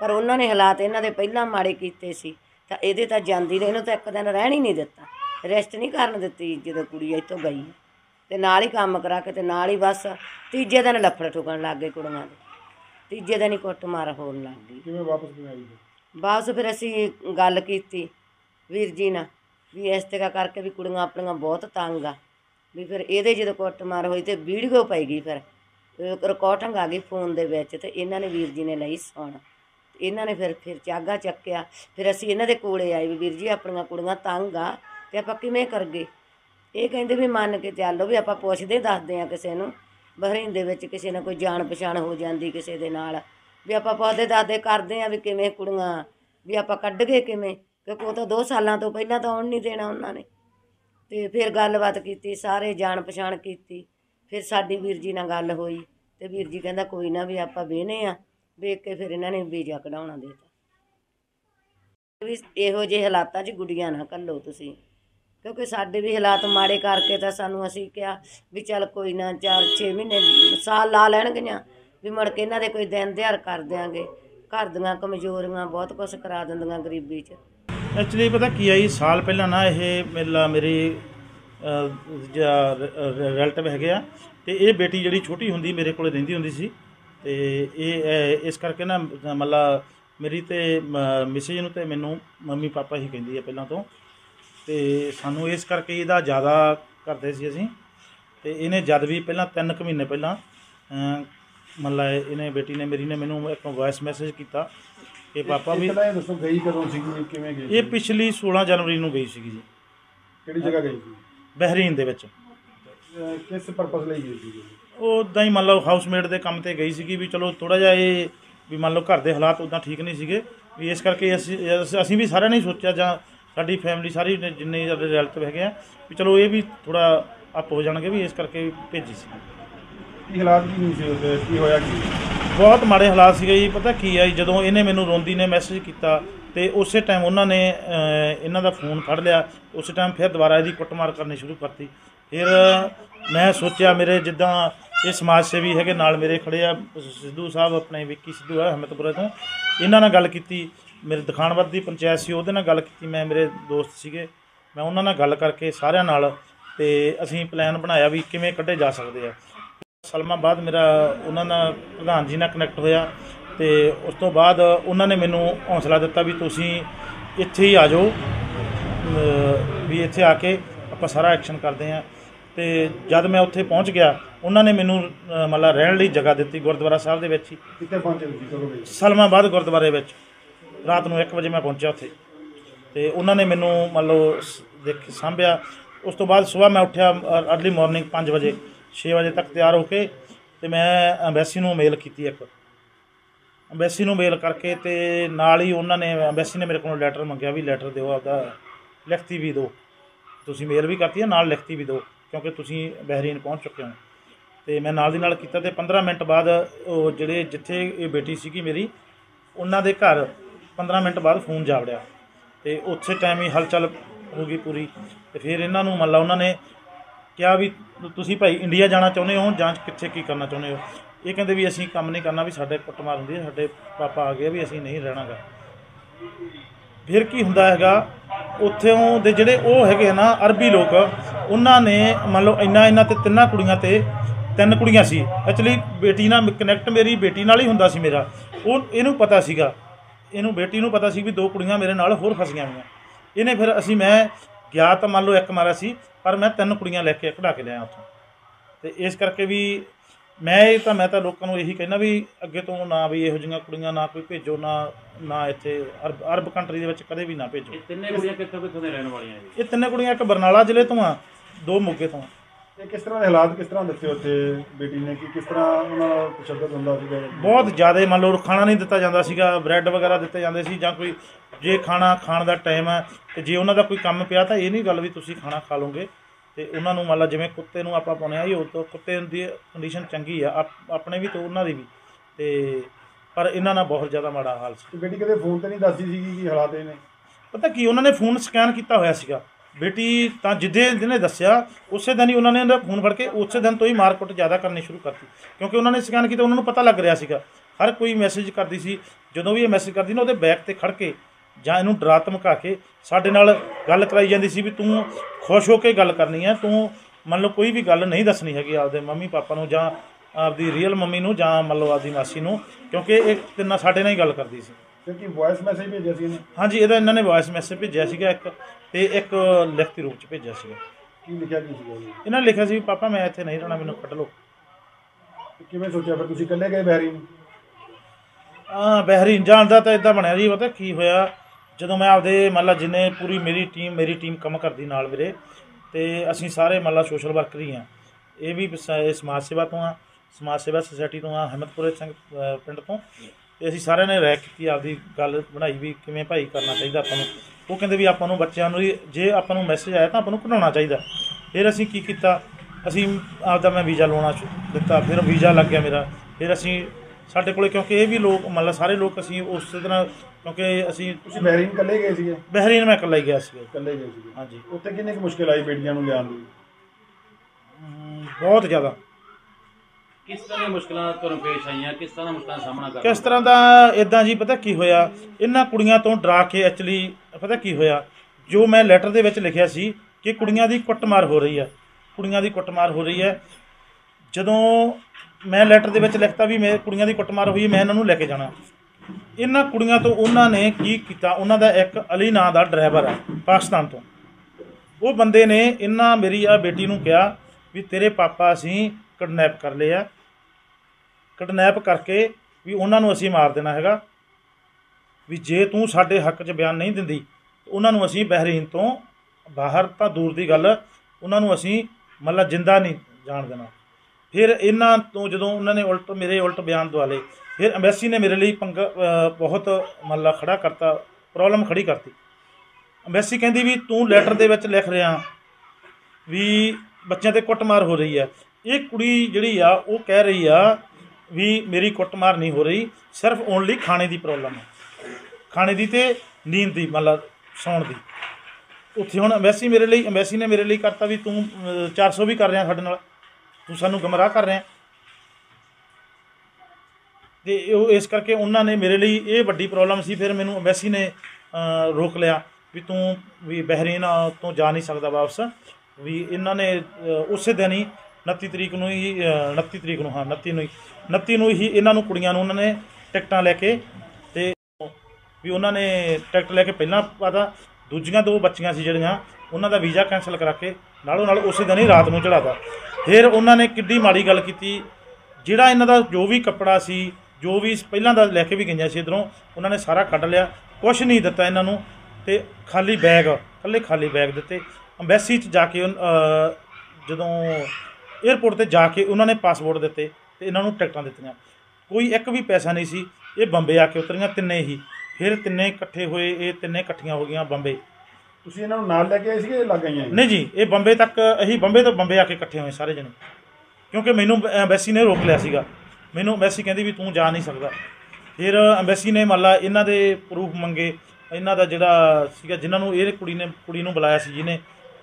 ਪਰ ਉਹਨਾਂ ਨੇ ਹਾਲਾਤ ਇਹਨਾਂ ਦੇ ਪਹਿਲਾਂ ਮਾੜੇ ਕੀਤੇ ਸੀ, ਤਾਂ ਇਹਦੇ ਤਾਂ ਜਾਂਦੀ ਨੇ, ਇਹਨੂੰ ਤਾਂ ਇੱਕ ਦਿਨ ਰਹਿਣ ਹੀ ਨਹੀਂ ਦਿੱਤਾ। ਰੈਸਟ ਨਹੀਂ ਕਰਨ ਦਿੱਤੀ ਜਦੋਂ ਕੁੜੀ ਇੱਥੋਂ ਗਈ। ਤੇ ਨਾਲ ਹੀ ਕੰਮ ਕਰਾ ਕੇ ਤੇ ਨਾਲ ਹੀ ਬਸ ਤੀਜੇ ਦਿਨ ਲੱਫੜ ਠੁਕਣ ਲੱਗ ਗਏ ਕੁੜੀਆਂ ਦੇ। ਤੀਜੇ ਦਿਨ ਹੀ ਕੁੱਟਮਾਰ ਹੋਣ ਲੱਗ ਗਈ। ਕਿਵੇਂ ਵਾਪਸ ਕਿਵੇਂ ਆਈ ਫਿਰ? ਬਸ ਫਿਰ ਅਸੀਂ ਗੱਲ ਕੀਤੀ ਵੀਰ ਜੀ ਨਾਲ ਵੀ ਇਸ ਤਰ੍ਹਾਂ ਕਰਕੇ ਵੀ ਕੁੜੀਆਂ ਆਪਣੀਆਂ ਬਹੁਤ ਤੰਗ ਆ। ਵੀ ਫਿਰ ਇਹਦੇ ਜਦੋਂ ਕੁੱਟਮਾਰ ਹੋਈ ਤੇ ਵੀਡੀਓ ਪਈ ਗਈ ਫਿਰ। ਰਿਕਾਰਡਿੰਗ ਆ ਗਈ ਫੋਨ ਦੇ ਵਿੱਚ ਤੇ ਇਹਨਾਂ ਨੇ ਵੀਰ ਜੀ ਨੇ ਲਈ ਸੁਣ। ਇਹਨਾਂ ਨੇ ਫਿਰ ਫਿਰ ਚਾਗਾ ਚੱਕਿਆ। ਫਿਰ ਅਸੀਂ ਇਹਨਾਂ ਦੇ ਕੋਲੇ ਆਏ ਵੀ ਵੀਰ ਜੀ ਆਪਣੀਆਂ ਕੁੜੀਆਂ ਤੰਗ ਆ ਤੇ ਆਪਾਂ ਕਿਵੇਂ ਕਰਗੇ? ਇਹ ਕਹਿੰਦੇ ਵੀ ਮੰਨ ਕੇ ਚੱਲੋ ਵੀ ਆਪਾਂ ਪੁੱਛਦੇ ਦੱਸਦੇ ਆ ਕਿਸੇ ਨੂੰ, ਬਹਰੀਨ ਦੇ ਵਿੱਚ ਕਿਸੇ ਨਾਲ ਕੋਈ ਜਾਣ ਪਛਾਣ ਹੋ ਜਾਂਦੀ ਕਿਸੇ ਦੇ ਨਾਲ, ਵੀ ਆਪਾਂ ਪੌਦੇ ਦਾਦੇ ਕਰਦੇ ਆ ਵੀ ਕਿਵੇਂ ਕੁੜੀਆਂ, ਵੀ ਆਪਾਂ ਕੱਢ ਗਏ ਕਿਵੇਂ, ਕਿਉਂਕਿ ਉਹ ਤਾਂ 2 ਸਾਲਾਂ ਤੋਂ ਪਹਿਲਾਂ ਤਾਂ ਆਉਣ ਨਹੀਂ ਦੇਣਾ ਉਹਨਾਂ ਨੇ। ਤੇ ਫਿਰ ਗੱਲਬਾਤ ਕੀਤੀ, ਸਾਰੇ ਜਾਣ ਪਛਾਣ ਕੀਤੀ, ਫਿਰ ਸਾਡੀ ਵੀਰ ਜੀ ਨਾਲ ਗੱਲ ਹੋਈ ਤੇ ਵੀਰ ਜੀ ਕਹਿੰਦਾ ਕੋਈ ਨਾ ਵੀ ਆਪਾਂ ਵੇਹਨੇ ਆ ਵੇਖ ਕੇ ਫਿਰ ਇਹਨਾਂ ਨੇ ਵੀਜ਼ਾ ਕਢਾਉਣਾ ਦੇਤਾ। ਵੀ ਇਹੋ ਜਿਹੇ ਹਾਲਾਤਾਂ 'ਚ ਗੁੜੀਆਂ ਨਾ ਕੱਲੋ ਤੁਸੀਂ। ਕਿਉਂਕਿ ਸਾਡੇ ਵੀ ਹਾਲਾਤ ਮਾੜੇ ਕਰਕੇ ਤਾਂ ਸਾਨੂੰ ਅਸੀਂ ਕਿਹਾ ਵੀ ਚੱਲ ਕੋਈ ਨਾ 4-6 ਮਹੀਨੇ ਸਾਲ ਲਾ ਲੈਣਗੀਆਂ ਵੀ ਮੁੜ ਕੇ ਇਹਨਾਂ ਦੇ ਕੋਈ ਦਿਨ ਦਿਹਾੜ ਕਰ ਦਿਆਂਗੇ। ਘਰ ਦੀਆਂ ਕਮਜ਼ੋਰੀਆਂ ਬਹੁਤ ਕੁਝ ਕਰਾ ਦਿੰਦੀਆਂ ਗਰੀਬੀ 'ਚ। ਐਕਚੁਅਲੀ ਪਤਾ ਕੀ ਆ ਜੀ, ਸਾਲ ਪਹਿਲਾਂ ਨਾ ਇਹ ਮੇਲਾ ਮੇਰੀ ਰਿਲੇਟਿਵ ਹੈਗੇ ਆ, ਤੇ ਇਹ ਬੇਟੀ ਜਿਹੜੀ ਛੋਟੀ ਹੁੰਦੀ ਮੇਰੇ ਕੋਲੇ ਰਹਿੰਦੀ ਹੁੰਦੀ ਸੀ, ਤੇ ਇਹ ਇਸ ਕਰਕੇ ਨਾ, ਮਤਲਬ ਮੇਰੀ ਤੇ ਮਿਸੇ ਨੂੰ ਤੇ ਮੈਨੂੰ ਮੰਮੀ ਪਾਪਾ ਹੀ ਕਹਿੰਦੀ ਆ ਪਹਿਲਾਂ ਤੋਂ ਤੇ ਸਾਨੂੰ ਇਸ ਕਰਕੇ ਇਹਦਾ ਜ਼ਿਆਦਾ ਕਰਦੇ ਸੀ ਅਸੀਂ। ਤੇ ਇਹਨੇ ਜਦ ਵੀ ਪਹਿਲਾਂ 3 ਕੁ ਮਹੀਨੇ ਪਹਿਲਾਂ ਮਤਲਬ ਇਹਨੇ ਬੇਟੀ ਨੇ ਮੇਰੀ ਨੇ ਮੈਨੂੰ ਇੱਕ ਵੌਇਸ ਮੈਸੇਜ ਕੀਤਾ ਕਿ ਪਾਪਾ ਵੀ ਇਹ ਪਹਿਲਾਂ ਇਹ ਦੱਸੋ ਗਈ ਕਦੋਂ ਸੀਗੀ ਕਿਵੇਂ ਗਈ ਇਹ ਪਿਛਲੀ 16 ਜਨਵਰੀ ਨੂੰ ਗਈ ਸੀਗੀ ਜੀ। ਕਿਹੜੀ ਜਗ੍ਹਾ ਗਈ ਸੀ ਬਹਿਰੀਨ ਦੇ ਵਿੱਚ। ਕਿਸ ਪਰਪਸ ਲਈ ਗਈ ਸੀ ਉਹ ਉਦਾਂ ਹੀ ਮੰਨ ਲਓ ਹਾਊਸਮੇਟ ਦੇ ਕੰਮ ਤੇ ਗਈ ਸੀਗੀ ਵੀ ਚਲੋ ਥੋੜਾ ਜਿਹਾ ਇਹ ਵੀ ਮੰਨ ਲਓ ਘਰ ਦੇ ਹਾਲਾਤ ਉਦਾਂ ਠੀਕ ਨਹੀਂ ਸੀਗੇ। ਵੀ ਇਸ ਕਰਕੇ ਅਸੀਂ ਅਸ- ਵੀ ਸਾਰਿਆਂ ਨੇ ਸੋਚਿਆ ਜਾਂ ਸਾਡੀ ਫੈਮਿਲੀ ਸਾਰੀ ਨੇ ਜਿੰਨੇ ਸਾਡੇ ਰਿਲੇਟਿਵ ਹੈਗੇ ਆ ਵੀ ਚਲੋ ਇਹ ਵੀ ਥੋੜਾ ਅਪ ਹੋ ਜਾਣਗੇ ਵੀ ਇਸ ਕਰਕੇ ਭੇਜੀ ਸੀ। ਕੀ ਹਾਲਾਤ ਕੀ ਨਹੀਂ ਸੀ ਉਹਦੇ ਕੀ ਹੋਇਆ ਕੀ? ਬਹੁਤ ਮਾੜੇ ਹਾਲਾਤ ਸੀਗੇ ਜੀ ਪਤਾ ਕੀ ਆ ਜੀ ਜਦੋਂ ਇਹਨੇ ਮੈਨੂੰ ਰੋਂਦੀ ਨੇ ਮੈਸੇਜ ਕੀਤਾ ਤੇ ਉਸੇ ਟਾਈਮ ਉਹਨਾਂ ਨੇ ਅਹ, ਇਹਨਾਂ ਦਾ ਫੋਨ ਫੜ ਲਿਆ ਉਸੇ ਟਾਈਮ ਫਿਰ ਦੁਬਾਰਾ ਇਹਦੀ ਕੁੱਟਮਾਰ ਕਰਨੀ ਸ਼ੁਰੂ ਕਰਤੀ। ਫਿਰ ਮੈਂ ਸੋਚਿਆ ਮੇਰੇ ਜਿੱਦਾਂ ਇਹ ਸਮਾਜ ਸੇਵੀ ਹੈਗੇ ਨਾਲ ਮੇਰੇ ਖੜੇ ਆ ਸਿੱਧੂ ਸਾਹਿਬ ਆਪਣੇ ਵਿੱਕੀ ਸਿੱਧੂ ਆ ਅਹਿਮਦਪੁਰੇ ਤੋਂ ਇਹਨਾਂ ਨਾਲ ਗੱਲ ਕੀਤੀ। ਮੇਰੇ ਦਿਖਾਣਵਰ ਦੀ ਪੰਚਾਇਤ ਸੀ ਉਹਦੇ ਨਾਲ ਗੱਲ ਕੀਤੀ ਮੈਂ ਮੇਰੇ ਦੋਸਤ ਸੀਗੇ ਮੈਂ ਉਹਨਾਂ ਨਾਲ ਗੱਲ ਕਰਕੇ ਸਾਰਿਆਂ ਨਾਲ ਤੇ ਅਸੀਂ ਪਲਾਨ ਬਣਾਇਆ ਵੀ ਕਿਵੇਂ ਕੱਢੇ ਜਾ ਸਕਦੇ ਆ। ਸਲਮਾ ਬਾਅਦ ਮੇਰਾ ਉਹਨਾਂ ਨਾਲ ਪ੍ਰਧਾਨ ਜੀ ਨਾਲ ਕਨੈਕਟ ਹੋਇਆ ਤੇ ਉਸ ਤੋਂ ਬਾਅਦ ਉਹਨਾਂ ਨੇ ਮੈਨੂੰ ਹੌਸਲਾ ਦਿੱਤਾ ਵੀ ਤੁਸੀਂ ਇੱਥੇ ਹੀ ਆ ਜਾਓ ਵੀ ਇੱਥੇ ਆ ਕੇ ਆਪਾਂ ਸਾਰਾ ਐਕਸ਼ਨ ਕਰਦੇ ਹਾਂ। ਤੇ ਜਦ ਮੈਂ ਉੱਥੇ ਪਹੁੰਚ ਗਿਆ ਉਹਨਾਂ ਨੇ ਮੈਨੂੰ ਮਤਲਬ ਰਹਿਣ ਲਈ ਜਗ੍ਹਾ ਦਿੱਤੀ ਗੁਰਦੁਆਰਾ ਸਾਹਿਬ ਦੇ ਵਿੱਚ ਹੀ। ਕਿੱਥੇ ਪਹੁੰਚੇ ਤੁਸੀਂ ਸਲਮਾਬਾਦ ਗੁਰਦੁਆਰੇ ਵਿੱਚ। ਰਾਤ ਨੂੰ 1 ਵਜੇ ਮੈਂ ਪਹੁੰਚਿਆ ਉੱਥੇ। ਤੇ ਉਹਨਾਂ ਨੇ ਮੈਨੂੰ ਮੰਨ ਲਓ ਸ- ਦੇਖ, ਸਾਂਭਿਆ। ਉਸ ਤੋਂ ਬਾਅਦ ਸਵੇਰ ਮੈਂ ਉੱਠਿਆ ਅਰਲੀ ਮਾਰਨਿੰਗ 5 ਵਜੇ 6 ਵਜੇ ਤੱਕ ਤਿਆਰ ਹੋ ਕੇ ਤੇ ਮੈਂ ਅੰਬੈਸੀ ਨੂੰ ਮੇਲ ਕੀਤੀ ਇੱਕ। ਅੰਬੈਸੀ ਨੂੰ ਮੇਲ ਕਰਕੇ ਤੇ ਨਾਲ ਹੀ ਉਹਨਾਂ ਨੇ ਅੰਬੈਸੀ ਨੇ ਮੇਰੇ ਕੋਲੋਂ ਲੈਟਰ ਮੰਗਿਆ ਵੀ ਲੈਟਰ ਦਿਓ ਆਪਦਾ, ਲਿਖਤੀ ਵੀ ਦਿਓ। ਤੁਸੀਂ ਮੇਲ ਵੀ ਕਰਤੀ ਹੈ, ਨਾਲ ਲਿਖਤੀ ਵੀ ਦਿਓ, ਕਿਉਂਕਿ ਤੁਸੀਂ ਬਹਿਰੀਨ ਪਹੁੰਚ ਚੁੱਕੇ ਹੋ। ਤੇ ਮੈਂ ਨਾਲ ਦੀ ਨਾਲ ਕੀਤਾ ਤੇ 15 ਮਿੰਟ ਬਾਅਦ ਉਹ ਜਿਹੜੇ ਜਿੱਥੇ ਇਹ ਬੇਟੀ ਸੀਗੀ ਮੇਰੀ, ਉਹਨਾਂ ਦੇ ਘਰ 15 ਮਿੰਟ ਬਾਅਦ ਫੋਨ ਜਾ ਵੜਿਆ ਤੇ ਉੱਥੇ ਟਾਈਮ ਹੀ ਹਲਚਲ ਹੋ ਗਈ ਪੂਰੀ ਤੇ ਫਿਰ ਇਹਨਾਂ ਨੂੰ ਮੰਨ ਲਾ ਉਹਨਾਂ ਨੇ ਕਿਹਾ ਵੀ ਤੁਸੀਂ ਭਾਈ ਇੰਡੀਆ ਜਾਣਾ ਚਾਹੁੰਦੇ ਹੋ ਜਾਂ ਕਿੱਥੇ ਕੀ ਕਰਨਾ ਚਾਹੁੰਦੇ ਹੋ? ਇਹ ਕਹਿੰਦੇ ਵੀ ਅਸੀਂ ਕੰਮ ਨਹੀਂ ਕਰਨਾ ਵੀ ਸਾਡੇ ਕੁੱਟਮਾਰ ਹੁੰਦੀ ਹੈ, ਸਾਡੇ ਪਾਪਾ ਆ ਗਏ ਵੀ ਅਸੀਂ ਨਹੀਂ ਰਹਿਣਾਗਾ। ਫਿਰ ਕੀ ਹੁੰਦਾ ਹੈਗਾ, ਉੱਥੋਂ ਦੇ ਜਿਹੜੇ ਉਹ ਹੈਗੇ ਨਾ ਅਰਬੀ ਲੋਕ, ਉਹਨਾਂ ਨੇ ਮੰਨ ਲਓ ਇੰਨਾ ਇਹਨਾਂ ਤੇ ਤਿੰਨਾਂ ਕੁੜੀਆਂ ਤੇ ਤਿੰਨ ਕੁੜੀਆਂ ਸੀ। ਐਕਚੁਅਲੀ ਬੇਟੀ ਨਾਲ ਕਨੈਕਟ ਮੇਰੀ ਬੇਟੀ ਨਾਲ ਹੀ ਹੁੰਦਾ ਸੀ ਮੇਰਾ। ਉਹ, ਇਹਨੂੰ ਪਤਾ ਸੀਗਾ। ਇਹਨੂੰ ਬੇਟੀ ਨੂੰ ਪਤਾ ਸੀ ਵੀ ਦੋ ਕੁੜੀਆਂ ਮੇਰੇ ਨਾਲ ਹੋਰ ਫਸੀਆਂ ਹੋਈਆਂ। ਇਹਨੇ ਫਿਰ ਅਸੀਂ ਮੈਂ ਗਿਆ ਤਾਂ ਮੰਨ ਲਓ ਇੱਕ ਮਾਰਾ ਸੀ ਪਰ ਮੈਂ ਤਿੰਨ ਕੁੜੀਆਂ ਲੈ ਕੇ ਕਢਾ ਕੇ ਲਿਆ ਉੱਥੋਂ। ਤੇ ਇਸ ਕਰਕੇ ਵੀ ਮੈਂ ਇਹ ਤਾਂ ਮੈਂ ਤਾਂ ਲੋਕਾਂ ਨੂੰ ਇਹੀ ਕਹਿਣਾ ਵੀ ਅੱਗੇ ਤੋਂ ਨਾ ਵੀ ਇਹੋ ਜਿਹੀਆਂ ਕੁੜੀਆਂ ਨਾ ਕੋਈ ਭੇਜੋ ਨਾ ਨਾ ਇੱਥੇ ਅਰਬ ਅਰਬ ਕੰਟਰੀ ਦੇ ਵਿੱਚ ਕਦੇ ਵੀ ਨਾ ਭੇਜੋ। ਇਹ ਤਿੰਨੇ ਕੁੜੀਆਂ ਕਿੱਥੋਂ ਕਿੱਥੋਂ ਦੇ ਰਹਿਣ ਵਾਲੀਆਂ ਇਹ ਤਿੰਨੇ ਕੁੜੀਆਂ ਇੱਕ ਬਰਨਾਲਾ ਜ਼ਿਲ੍ਹੇ ਤੋਂ ਆ ਦੋ ਮੋਗੇ ਤੋਂ ਆ। ਇਹ ਕਿਸ ਤਰ੍ਹਾਂ ਦੇ ਹਾਲਾਤ ਕਿਸ ਤਰ੍ਹਾਂ ਦਿੱਤੇ ਉੱਥੇ ਬੇਟੀ ਨੇ? ਕਿ ਕਿਸ ਤਰ੍ਹਾਂ ਉਹਨਾਂ ਨਾਲ ਤਸ਼ੱਦਦ ਹੁੰਦਾ ਸੀਗਾ? ਬਹੁਤ ਜ਼ਿਆਦਾ ਮੰਨ ਲਓ ਖਾਣਾ ਨਹੀਂ ਦਿੱਤਾ ਜਾਂਦਾ ਸੀਗਾ ਬ੍ਰੈਡ ਵਗੈਰਾ ਦਿੱਤੇ ਜਾਂਦੇ ਸੀ ਜਾਂ ਕੋਈ ਜੇ ਖਾਣਾ ਖਾਣ ਦਾ ਟਾਈਮ ਹੈ ਤੇ ਜੇ ਉਹਨਾਂ ਦਾ ਕੋਈ ਕੰਮ ਪਿਆ ਤਾਂ ਇਹ ਨਹੀਂ ਗੱਲ ਵੀ ਤੁਸੀਂ ਖਾਣਾ ਖਾ ਲਓਗੇ। ਤੇ ਉਹਨਾਂ ਨੂੰ ਮੰਨ ਲਾ ਜਿਵੇਂ ਕੁੱਤੇ ਨੂੰ ਆਪਾਂ ਪਾਉਂਦੇ ਆ ਜੀ ਉਹ ਤੋਂ ਕੁੱਤੇ ਦੀ ਕੰਡੀਸ਼ਨ ਚੰਗੀ ਆ ਆਪ- ਆਪਣੇ ਵੀ ਤੇ ਉਹਨਾਂ ਦੀ ਵੀ। ਤੇ ਪਰ ਇਹਨਾਂ ਨਾਲ ਬਹੁਤ ਜ਼ਿਆਦਾ ਮਾੜਾ ਹਾਲ ਸੀ। ਤੇ ਬੇਟੀ ਕਦੇ ਫੋਨ ਤੇ ਨਹੀਂ ਦੱਸਦੀ ਸੀਗੀ ਕਿ ਹਾਲਾਤ ਇਹ ਨੇ? ਪਤਾ ਕੀ ਉਹਨਾਂ ਨੇ ਫੋਨ ਸਕੈਨ ਕੀਤਾ ਹੋਇਆ ਸੀਗਾ। ਬੇਟੀ ਤਾਂ ਜਿੱਦੇ ਜਿਹਨੇ ਦੱਸਿਆ ਉਸੇ ਦਿਨ ਹੀ ਉਹਨਾਂ ਨੇ ਉਹਦਾ ਫੋਨ ਫੜ ਕੇ ਉਸੇ ਦਿਨ ਤੋਂ ਹੀ ਮਾਰਕੁੱਟ ਜ਼ਿਆਦਾ ਕਰਨੀ ਸ਼ੁਰੂ ਕਰਤੀ। ਕਿਉਂਕਿ ਉਹਨਾਂ ਨੇ ਸਕੈਨ ਕੀਤਾ ਉਹਨਾਂ ਨੂੰ ਪਤਾ ਲੱਗ ਰਿਹਾ ਸੀਗਾ। ਹਰ ਕੋਈ ਮੈਸੇਜ ਕਰਦੀ ਸੀ ਜਦੋਂ ਵੀ ਇਹ ਮੈਸੇਜ ਕਰਦੀ ਨਾ ਉਹਦੇ ਬੈਕ ਤੇ ਖੜ ਕੇ ਜਾਂ ਇਹਨੂੰ ਡਰਾ ਧਮਕਾ ਕੇ ਸਾਡੇ ਨਾਲ ਗੱਲ ਕਰਾਈ ਜਾਂਦੀ ਸੀ ਵੀ ਤੂੰ ਖੁਸ਼ ਹੋ ਕੇ ਗੱਲ ਕਰਨੀ ਹੈ ਤੂੰ ਮੰਨ ਲਓ ਕੋਈ ਵੀ ਗੱਲ ਨਹੀਂ ਦੱਸਣੀ ਹੈਗੀ ਆਪਦੇ ਮੰਮੀ ਪਾਪਾ ਨੂੰ ਜਾਂ ਆਪਦੀ ਰੀਅਲ ਮੰਮੀ ਨੂੰ ਜਾਂ ਮੰਨ ਲਓ ਆਪਦੀ ਮਾਸੀ ਨੂੰ ਕਿਉਂਕਿ ਇਹ ਤਿੰਨਾਂ ਸਾਡੇ ਨਾਲ ਹੀ ਗੱਲ ਕਰਦੀ ਸੀ। ਫਿਰ ਕੀ ਵੌਇਸ ਮੈਸੇਜ ਭੇਜਿਆ ਸੀ ਇਹਨੇ। ਹਾਂਜੀ ਇਹਦਾ ਇਹਨਾਂ ਨੇ ਵਾਇਸ ਮੈਸੇਜ ਭੇਜਿਆ ਸੀਗਾ ਇੱਕ। ਤੇ ਇੱਕ ਲਿਖਤੀ ਰੂਪ ਚ ਭੇਜਿਆ ਸੀਗਾ। ਕੀ ਲਿਖਿਆ ਕੀ ਸੀਗਾ ਜੀ ਇਹਨਾਂ ਨੇ ਲਿਖਿਆ ਸੀ ਵੀ ਪਾਪਾ ਮੈਂ ਇੱਥੇ ਨਹੀਂ ਰਹਿਣਾ ਮੈਨੂੰ ਕੱਢ ਲਓ। ਤੇ ਕਿਵੇਂ ਸੋਚਿਆ ਫਿਰ? ਤੁਸੀਂ ਇਕੱਲੇ ਗਏ ਬਹਿਰੀਨ ਆ ਬਹਿਰੀਨ ਜਾਣ ਦਾ ਤਾਂ ਇਦਾਂ ਬਣਿਆ ਜੀ ਪਤਾ ਕੀ ਹੋਇਆ? ਜਦੋਂ ਮੈਂ ਆਪਦੇ ਮੰਨ ਲਾ ਜਿੰਨੇ ਪੂਰੀ ਮੇਰੀ ਟੀਮ ਮੇਰੀ ਟੀਮ ਕੰਮ ਕਰਦੀ ਨਾਲ ਮੇਰੇ ਤੇ ਅਸੀਂ ਸਾਰੇ ਮੰਨ ਲਾ ਸੋਸ਼ਲ ਵਰਕਰ ਹੀ ਆ ਇਹ ਵੀ ਸ- ਇਹ ਸਮਾਜ ਸੇਵਾ ਤੋਂ ਆ ਸਮਾਜ ਸੇਵਾ ਸੁਸਾਇਟੀ ਤੋਂ ਆ ਹਿੰਮਤਪੁਰੇ ਸਿੰਘ ਅ, ਪਿੰਡ ਤੋਂ। ਤੇ ਅਸੀਂ ਸਾਰਿਆਂ ਨੇ ਰਾਇ ਕੀਤੀ ਆਪਦੀ ਗੱਲ ਬਣਾਈ ਵੀ ਕਿਵੇਂ ਭਾਈ ਕਰਨਾ ਚਾਹੀਦਾ ਆਪਾਂ ਨੂੰ। ਉਹ ਕਹਿੰਦੇ ਵੀ ਆਪਾਂ ਨੂੰ ਬੱਚਿਆਂ ਨੂੰ ਵੀ ਜੇ ਆਪਾਂ ਨੂੰ ਮੈਸੇਜ ਆਇਆ ਤਾਂ ਆਪਾਂ ਨੂੰ ਕਢਾਉਣਾ ਚਾਹੀਦਾ। ਫਿਰ ਅਸੀਂ ਕੀ ਕੀਤਾ? ਅਸੀਂ ਆਪਦਾ ਮੈਂ ਵੀਜ਼ਾ ਲਵਾਉਣਾ ਦਿੱਤਾ ਫਿਰ ਵੀਜ਼ਾ ਲੱਗ ਗਿਆ ਮੇਰਾ। ਫਿਰ ਅਸੀਂ ਸਾਡੇ ਕੋਲੇ ਕਿਉਂਕਿ ਇਹ ਵੀ ਲੋਕ ਮੰਨ ਲਾ ਸਾਰੇ ਲੋਕ ਅਸੀਂ ਉਸੇ ਤਰ੍ਹਾਂ ਕਿਉਂਕਿ ਅਸੀਂ ਤੁਸੀਂ ਬਹਿਰੀਨ ਇਕੱਲੇ ਗਏ ਸੀਗੇ? ਬਹਿਰੀਨ ਮੈਂ ਇਕੱਲਾ ਹੀ ਗਿਆ ਸੀ ਇਕੱਲੇ ਗਏ ਸੀਗੇ? ਹਾਂਜੀ। ਉੱਥੇ ਕਿੰਨੀ ਕੁ ਮੁਸ਼ਕਿਲ ਆਈ ਬੇਟੀਆਂ ਨੂੰ ਲਿਆਉਣ ਦੀ? ਬਹੁਤ ਜ਼ਿਆਦਾ। ਕਿਸ ਤਰ੍ਹਾਂ ਦੀਆਂ ਮੁਸ਼ਕਲਾਂ ਤੁਹਾਨੂੰ ਪੇਸ਼ ਆਈਆਂ? ਕਿਸ ਤਰ੍ਹਾਂ ਦਾ ਮੁਸ਼ਕਲਾਂ ਦਾ ਸਾਹਮਣਾ ਕਰ ਕਿਸ ਤਰ੍ਹਾਂ ਦਾ ਇਦਾਂ ਜੀ, ਪਤਾ ਕੀ ਹੋਇਆ? ਇਹਨਾਂ ਕੁੜੀਆਂ ਤੋਂ ਡਰਾ ਕੇ ਐਕਚੁਅਲੀ, ਪਤਾ ਕੀ ਹੋਇਆ? ਜੋ ਮੈਂ ਲੈਟਰ ਦੇ ਵਿੱਚ ਲਿਖਿਆ ਸੀ ਕਿ ਕੁੜੀਆਂ ਦੀ ਕੁੱਟਮਾਰ ਹੋ ਰਹੀ ਹੈ। ਕੁੜੀਆਂ ਦੀ ਕੁੱਟਮਾਰ ਹੋ ਰਹੀ ਹੈ। ਜਦੋਂ ਮੈਂ ਲੈਟਰ ਦੇ ਵਿੱਚ ਲਿਖਤਾ ਵੀ ਮੈਂ, ਕੁੜੀਆਂ ਦੀ ਕੁੱਟਮਾਰ ਹੋਈ, ਮੈਂ ਇਹਨਾਂ ਨੂੰ ਲੈ ਕੇ ਜਾਣਾ। ਇਹਨਾਂ ਕੁੜੀਆਂ ਤੋਂ ਉਹਨਾਂ ਨੇ ਕੀ ਕੀਤਾ? ਉਹਨਾਂ ਦਾ ਇੱਕ ਅਲੀ ਨਾਂ ਦਾ ਡਰਾਈਵਰ ਹੈ ਪਾਕਿਸਤਾਨ ਤੋਂ। ਉਹ ਬੰਦੇ ਨੇ ਇਹਨਾਂ ਮੇਰੀ ਆ ਬੇਟੀ ਨੂੰ ਕਿਹਾ ਵੀ ਤੇਰੇ ਪਾਪਾ ਅਸੀਂ ਕਿਡਨੈਪ ਕਰ ਲਏ ਆ। ਕਿਡਨੈਪ ਕਰਕੇ ਵੀ ਉਹਨਾਂ ਨੂੰ ਅਸੀਂ ਮਾਰ ਦੇਣਾ ਹੈਗਾ। ਵੀ ਜੇ ਤੂੰ ਸਾਡੇ ਹੱਕ 'ਚ ਬਿਆਨ ਨਹੀਂ ਦਿੰਦੀ, ਉਹਨਾਂ ਨੂੰ ਅਸੀਂ ਬਹਿਰੀਨ ਤੋਂ ਬਾਹਰ ਤਾਂ ਦੂਰ ਦੀ ਗੱਲ, ਉਹਨਾਂ ਨੂੰ ਅਸੀਂ ਮਤਲਬ ਜਿੰਦਾ ਨਹੀਂ ਜਾਣ ਦੇਣਾ। ਫਿਰ ਇਹਨਾਂ ਤੋਂ ਜਦੋਂ ਉਹਨਾਂ ਨੇ ਉਲਟ ਮੇਰੇ ਉਲਟ ਬਿਆਨ ਦਵਾਲੇ ਫਿਰ ਐਮਬੈਸੀ ਨੇ ਮੇਰੇ ਲਈ ਪੰਗਾ ਬਹੁਤ ਮਤਲਬ ਖੜਾ ਕਰਤਾ, ਪ੍ਰੋਬਲਮ ਖੜੀ ਕਰਤੀ। ਐਮਬੈਸੀ ਕਹਿੰਦੀ ਵੀ ਤੂੰ ਲੈਟਰ ਦੇ ਵਿੱਚ ਲਿਖ ਰਿਹਾ ਵੀ ਬੱਚਿਆਂ ਤੇ ਕੁੱਟਮਾਰ ਹੋ ਰਹੀ ਹੈ। ਇਹ ਕੁੜੀ ਜਿਹੜੀ ਆ ਉਹ ਕਹਿ ਰਹੀ ਆ ਵੀ ਮੇਰੀ ਕੁੱਟਮਾਰ ਨਹੀਂ ਹੋ ਰਹੀ ਸਿਰਫ ਓਨਲੀ ਖਾਣੇ ਦੀ ਪ੍ਰੋਬਲਮ ਹੈ ਖਾਣੇ ਦੀ ਤੇ ਨੀਂਦ ਦੀ ਮਤਲਬ ਸੌਣ ਦੀ। ਉੱਥੇ ਹੁਣ ਐਮਬੈਸੀ ਮੇਰੇ ਲਈ ਐਮਬੈਸੀ ਨੇ ਮੇਰੇ ਲਈ ਕਰਤਾ ਵੀ ਤੂੰ ਅਹ, 400 ਵੀ ਕਰ ਰਿਹਾ ਸਾਡੇ ਨਾਲ। ਤੂੰ ਸਾਨੂੰ ਗਮਰਾਹ ਕਰ ਰਿਹਾ। ਤੇ ਉਹ ਇਸ ਕਰਕੇ ਉਹਨਾਂ ਨੇ ਮੇਰੇ ਲਈ ਇਹ ਵੱਡੀ ਪ੍ਰੋਬਲਮ ਸੀ ਫਿਰ ਮੈਨੂੰ ਐਮਬੈਸੀ ਨੇ ਰੋਕ ਲਿਆ ਵੀ ਤੂੰ ਵੀ ਬਹਿਰੀਨ ਤੋਂ ਜਾ ਨਹੀਂ ਸਕਦਾ ਵਾਪਸ। ਵੀ ਇਹਨਾਂ ਨੇ ਉਸੇ ਦਿਨ ਹੀ 29 ਤਰੀਕ ਨੂੰ ਹੀ ਅਹ, 29 ਤਰੀਕ ਨੂੰ ਹਾਂ 29 ਨੂੰ ਹੀ 29 ਨੂੰ ਹੀ ਇਹਨਾਂ ਨੂੰ ਕੁੜੀਆਂ ਨੂੰ ਉਹਨਾਂ ਨੇ ਟਿਕਟਾਂ ਲੈ ਕੇ ਤੇ ਵੀ ਉਹਨਾਂ ਨੇ ਟਿਕਟ ਲੈ ਕੇ ਪਹਿਲਾਂ ਪਤਾ ਦੂਜੀਆਂ ਦੋ ਬੱਚੀਆਂ ਸੀ ਜਿਹੜੀਆਂ ਉਹਨਾਂ ਦਾ ਵੀਜ਼ਾ ਕੈਨਸਲ ਕਰਾ ਕੇ ਨਾਲੋਂ ਨਾਲ ਉਸੇ ਦਿਨ ਹੀ ਰਾਤ ਨੂੰ ਚੜਾਤਾ ਫਿਰ ਉਹਨਾਂ ਨੇ ਕਿੱਡੀ ਮਾੜੀ ਗੱਲ ਕੀਤੀ ਜਿਹੜਾ ਇਹਨਾਂ ਦਾ ਜੋ ਵੀ ਕੱਪੜਾ ਸੀ ਜੋ ਵੀ ਪਹਿਲਾਂ ਦਾ ਲੈ ਕੇ ਵੀ ਗਈਆਂ ਸੀ ਇਧਰੋਂ ਉਹਨਾਂ ਨੇ ਸਾਰਾ ਕੱਢ ਲਿਆ ਕੁਝ ਨਹੀਂ ਦਿੱਤਾ ਇਹਨਾਂ ਨੂੰ ਤੇ ਖਾਲੀ ਬੈਗ ਇਕੱਲੇ ਖਾਲੀ ਬੈਗ ਦਿੱਤੇ। ਅੰਬੈਸੀ 'ਚ ਜਾ ਕੇ ਜਦੋਂ 에ਅਰਪੋਰਟ ਤੇ ਜਾ ਕੇ ਉਹਨਾਂ ਨੇ ਪਾਸਪੋਰਟ ਦਿੱਤੇ ਤੇ ਇਹਨਾਂ ਨੂੰ ਟਿਕਟਾਂ ਦਿੱਤੀਆਂ। ਕੋਈ ਇੱਕ ਵੀ ਪੈਸਾ ਨਹੀਂ ਸੀ। ਇਹ ਬੰਬੇ ਆ ਕੇ ਉਤਰੀਆਂ ਤਿੰਨੇ ਹੀ। ਫਿਰ ਤਿੰਨੇ ਇਕੱਠੇ ਹੋਏ ਇਹ ਤਿੰਨੇ ਇਕੱਠੀਆਂ ਹੋ ਗਈਆਂ ਬੰਬੇ। ਤੁਸੀਂ ਇਹਨਾਂ ਨੂੰ ਨਾਲ ਲੈ ਕੇ ਆਏ ਸੀਗੇ ਲੱਗ ਆਈਆਂ ਜੀ? ਨਹੀਂ ਜੀ ਇਹ ਬੰਬੇ ਤੱਕ ਅਸੀਂ ਬੰਬੇ ਤੋਂ ਬੰਬੇ ਆ ਕੇ ਇਕੱਠੇ ਹੋਏ ਸਾਰੇ ਜਣੇ। ਕਿਉਂਕਿ ਮੈਨੂੰ ਐਮਬੈਸੀ ਨੇ ਰੋਕ ਲਿਆ ਸੀਗਾ। ਮੈਨੂੰ ਐਮਬੈਸੀ ਕਹਿੰਦੀ ਵੀ ਤੂੰ ਜਾ ਨਹੀਂ ਸਕਦਾ। ਫਿਰ ਐਮਬੈਸੀ ਨੇ ਮੰਨ ਲਾ ਇਹਨਾਂ ਦੇ ਪ੍ਰੂਫ ਮੰਗੇ। ਇਹਨਾਂ ਦਾ ਜਿਹੜਾ ਸੀਗਾ ਜਿਨ੍ਹਾਂ ਨੂੰ ਇਹ ਕੁੜੀ ਨੇ ਕੁੜੀ ਨੂੰ ਬੁਲਾਇਆ ਸੀ ਜਿਹਨੇ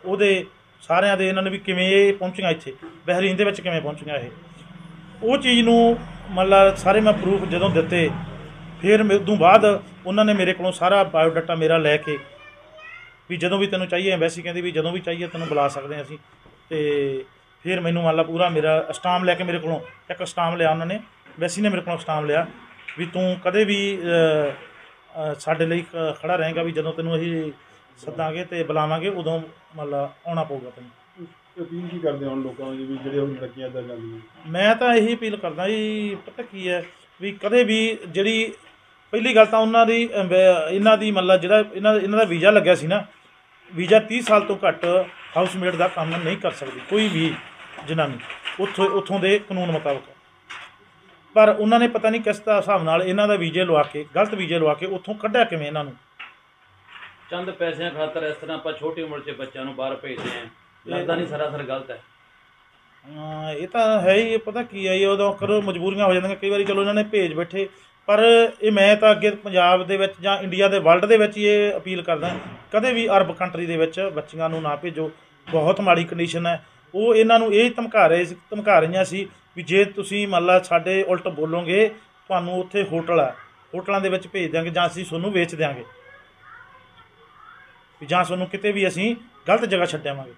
ਉਹਦੇ ਸਾਰਿਆਂ ਦੇ ਇਹਨਾਂ ਨੇ ਵੀ ਕਿਵੇਂ ਇਹ ਪਹੁੰਚੀਆਂ ਇੱਥੇ, ਬਹਿਰੀਨ ਦੇ ਵਿੱਚ ਕਿਵੇਂ ਪਹੁੰਚੀਆਂ ਇਹ। ਉਹ ਚੀਜ਼ ਨੂੰ ਮੰਨ ਲਾ ਸਾਰੇ ਮੈਂ ਪ੍ਰੂਫ ਜਦੋਂ ਦਿੱਤੇ, ਫਿਰ ਮੇਰੇ ਤੋਂ ਬਾਅਦ ਉਹਨਾਂ ਨੇ ਮੇਰੇ ਕੋਲੋਂ ਸਾਰਾ ਬਾਇਓਡਾਟਾ ਮੇਰਾ ਲੈ ਕੇ ਵੀ ਜਦੋਂ ਵੀ ਤੈਨੂੰ ਚਾਹੀਏ ਐਮਬੈਸੀ ਕਹਿੰਦੀ ਵੀ ਜਦੋਂ ਵੀ ਚਾਹੀਏ ਤੈਨੂੰ ਬੁਲਾ ਸਕਦੇ ਹਾਂ ਅਸੀਂ। ਤੇ ਫਿਰ ਮੈਨੂੰ ਮੰਨ ਲਾ ਪੂਰਾ ਮੇਰਾ ਸਟਾਮ ਲੈ ਕੇ ਮੇਰੇ ਕੋਲੋਂ, ਇੱਕ ਸਟਾਮ ਲਿਆ ਉਹਨਾਂ ਨੇ ਐਮਬੈਸੀ ਨੇ ਮੇਰੇ ਕੋਲੋਂ ਸਟਾਮ ਲਿਆ ਵੀ ਤੂੰ ਕਦੇ ਵੀ ਸਾਡੇ ਲਈ ਖ- ਖੜਾ ਰਹੇਗਾ ਵੀ ਜਦੋਂ ਤੈਨੂੰ ਅਸੀਂ ਸੱਦਾਂਗੇ ਤੇ ਬੁਲਾਵਾਂਗੇ ਉਦੋਂ ਮੰਨ ਲਾ ਆਉਣਾ ਪਊਗਾ ਤੈਨੂੰ। ਅਪੀਲ ਕੀ ਕਰਦੇ ਹੋ ਲੋਕਾਂ ਨੂੰ ਵੀ ਜਿਹੜੇ ਹੁਣ ਲੜਕੀਆਂ ਇੱਦਾਂ ਜਾਂਦੀਆਂ? ਮੈਂ ਤਾਂ ਇਹੀ ਅਪੀਲ ਕਰਦਾ ਜੀ ਪਤਾ ਕੀ ਹੈ ਵੀ ਕਦੇ ਵੀ ਜਿਹੜੀ ਪਹਿਲੀ ਗੱਲ ਤਾਂ ਉਹਨਾਂ ਦੀ ਅਮ, ਬ- ਇਹਨਾਂ ਦੀ ਮਤਲਬ ਜਿਹੜਾ ਇਹਨਾਂ ਇਹਨਾਂ ਦਾ ਵੀਜ਼ਾ ਲੱਗਿਆ ਸੀ ਨਾ ਵੀਜ਼ਾ 30 ਸਾਲ ਤੋਂ ਘੱਟ ਹਾਊਸਮੇਟ ਦਾ ਕੰਮ ਨਹੀਂ ਕਰ ਸਕਦੀ ਕੋਈ ਵੀ ਜਨਾਨੀ ਉੱਥੋਂ ਉੱਥੋਂ ਦੇ ਕਾਨੂੰਨ ਮੁਤਾਬਕ। ਪਰ ਉਹਨਾਂ ਨੇ ਪਤਾ ਨਹੀਂ ਕਿਸ ਦਾ ਹਿਸਾਬ ਨਾਲ ਇਹਨਾਂ ਦਾ ਵੀਜ਼ੇ ਲਵਾ ਕੇ ਗਲਤ ਵੀਜ਼ੇ ਲਵਾ ਕੇ ਉੱਥੋਂ ਕੱਢਿਆ ਕਿਵੇਂ ਇਹਨਾਂ ਨੂੰ। ਚੰਦ ਪੈਸਿਆਂ ਖਾਤਰ ਇਸ ਤਰ੍ਹਾਂ ਆਪਾਂ ਛੋਟੀ ਉਮਰ 'ਚ ਬੱਚਿਆਂ ਨੂੰ ਬਾਹਰ ਭੇਜਦੇ ਆਂ ਲੱਗਦਾ ਨਹੀਂ ਸਰਾਸਰ ਗਲਤ ਹੈ। ਹਾਂ ਇਹ ਤਾਂ ਹੈ ਹੀ ਪਤਾ ਕੀ ਹੈ ਇਹ ਉਦੋਂ ਕਰੋ ਮਜਬੂਰੀਆਂ ਹੋ ਜਾਂਦੀਆਂ ਕਈ ਵਾਰੀ ਚਲੋ ਇਹਨਾਂ ਨੇ ਭੇਜ ਬੈਠੇ। ਪਰ ਇਹ ਮੈਂ ਤਾਂ ਅੱਗੇ ਪੰਜਾਬ ਦੇ ਵਿੱਚ ਜਾਂ ਇੰਡੀਆ ਦੇ ਵਰਲਡ ਦੇ ਵਿੱਚ ਹੀ ਇਹ ਅਪੀਲ ਕਰਦਾ ਕਦੇ ਵੀ ਅਰਬ ਕੰਟਰੀ ਦੇ ਵਿੱਚ ਬੱਚੀਆਂ ਨੂੰ ਨਾ ਭੇਜੋ। ਬਹੁਤ ਮਾੜੀ ਕੰਡੀਸ਼ਨ ਹੈ। ਉਹ ਇਹਨਾਂ ਨੂੰ ਇਹ ਧਮਕਾ ਰਹੇ ਸੀ ਧਮਕਾ ਰਹੀਆਂ ਸੀ ਵੀ ਜੇ ਤੁਸੀਂ ਮੰਨ ਲਾ ਸਾਡੇ ਉਲਟ ਬੋਲੋਗੇ ਤੁਹਾਨੂੰ ਉੱਥੇ ਹੋਟਲ ਹੈ ਹੋਟਲਾਂ ਦੇ ਵਿੱਚ ਭੇਜ ਦਿਆਂਗੇ ਜਾਂ ਅਸੀਂ ਤੁਹਾਨੂੰ ਵੇਚ ਦਿਆਂਗੇ। ਵੀ ਜਾਂ ਤੁਹਾਨੂੰ ਕਿਤੇ ਵੀ ਅਸੀਂ ਗਲਤ ਜਗ੍ਹਾ ਛੱਡਾਂਗੇ